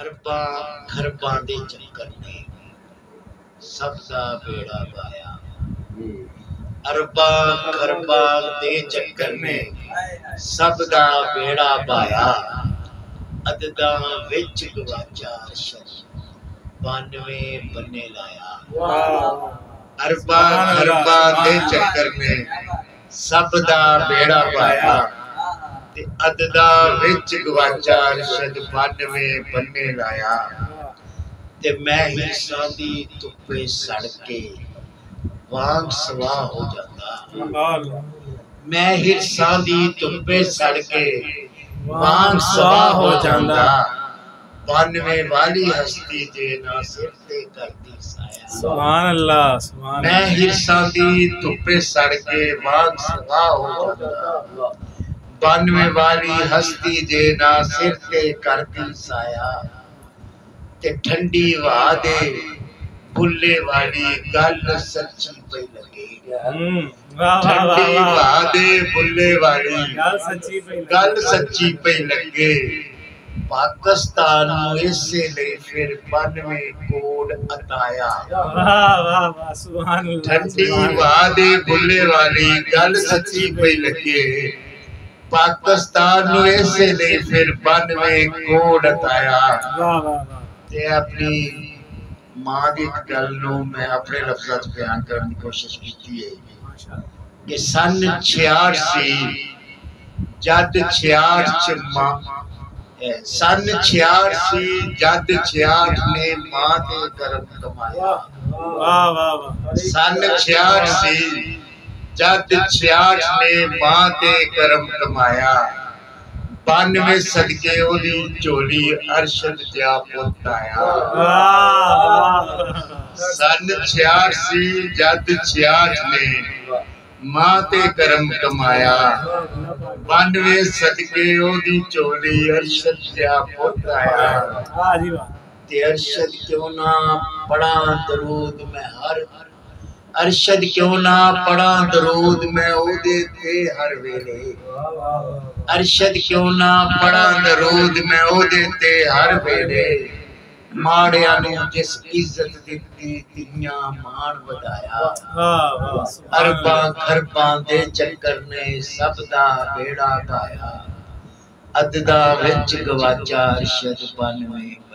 ارباں خرباں دے چکر نے سب دا بیڑا گایا ارباں خرباں دے چکر نے سب دا بیڑا بایا ادداں وچ گواچا شر بانوے بنے لایا ارباں خرباں دے چکر نے سب دا بیڑا بایا تے اددا وچ گواچا ارشد 92 بننے لایا تے میں ہی سادی تپے سڑ کے وانگ سوا ہو جاتا میں ہی سادی تپے سڑ کے وانگ سوا ہو جاتا بانوے والی ہستی تے ناصر تے کرتی سایا سبحان اللہ سبحان میں ہرساں دی تپے سڑ کے وانگ سوا ہو جاتا بانوے والی ہستی دے ناصر تے کر دی سایہ۔ تے ٹھنڈی وا دے بھلے والی گل سچی پہ لگے گا۔ ٹھنڈی وا دے بھلے والی گل سچی پہ لگے۔ پاکستان اسے لیے پھر بانوے کوڑ اتایا۔ ٹھنڈی وا دے بھلے والی گل سچی پہ لگے۔ پاکستان نو ایسے لئی پھر بن میں کوڑ اتایا تے اپنی ماں دی گل نو میں اپنے لفظات بیان کرنے کی کوشش کیتی ہے کہ سن 66 سے جد 66 چما سن 66 سے جد 66 نے ماں دے کرم کمایا۔ واہ واہ واہ۔ سن 66 سے جد چھیاٹھ نے ماں کرم کمایا۔ بانوے صدقے اولی چولی ارشد جا پوتایا سن چھیاٹھ سی جد چھیاٹھ نے ماں تے کرم کمایا۔ بانوے صدقے اولی چولی ارشد جا پوتایا جی ارشد کیوں نہ پڑا درود میں ہر ارشد کیوں نہ پڑا درود میں او دے تھے ہر ویلے۔ ارشد کیوں نہ پڑا درود میں او دے تھے ہر ویلے۔ مارے آنے جس عزت دیتی دنیا مان ودایا۔ ارباں خرباں دے چکر نے سب دا بیڑا گایا۔ اددا وچ گواچا ارشد بنوے